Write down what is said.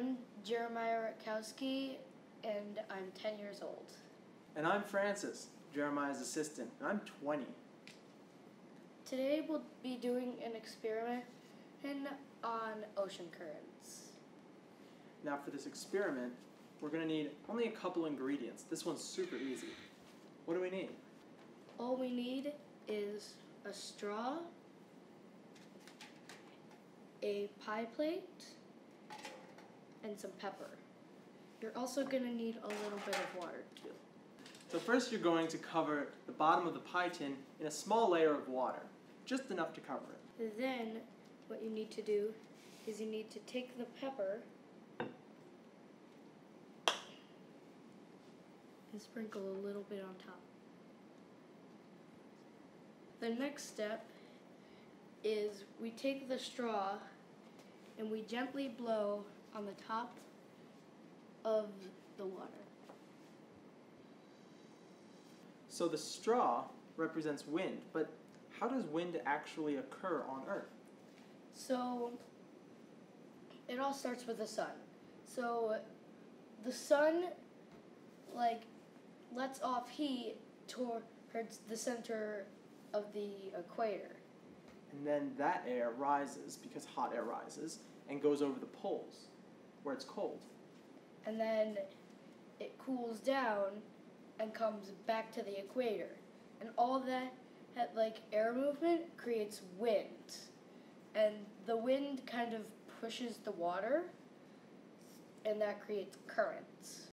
I'm Jeremiah Rutkowski, and I'm 10 years old. And I'm Francis, Jeremiah's assistant, and I'm 20. Today we'll be doing an experiment on ocean currents. Now for this experiment, we're going to need only a couple ingredients. This one's super easy. What do we need? All we need is a straw, a pie plate, and some pepper. You're also going to need a little bit of water too. So first you're going to cover the bottom of the pie tin in a small layer of water, just enough to cover it. Then what you need to do is you need to take the pepper and sprinkle a little bit on top. The next step is we take the straw and we gently blow on the top of the water. So the straw represents wind, but how does wind actually occur on Earth? So it all starts with the sun. So the sun like lets off heat towards the center of the equator. And then that air rises because hot air rises and goes over the poles where it's cold. And then it cools down and comes back to the equator. And all that like air movement creates wind. And the wind kind of pushes the water and that creates currents.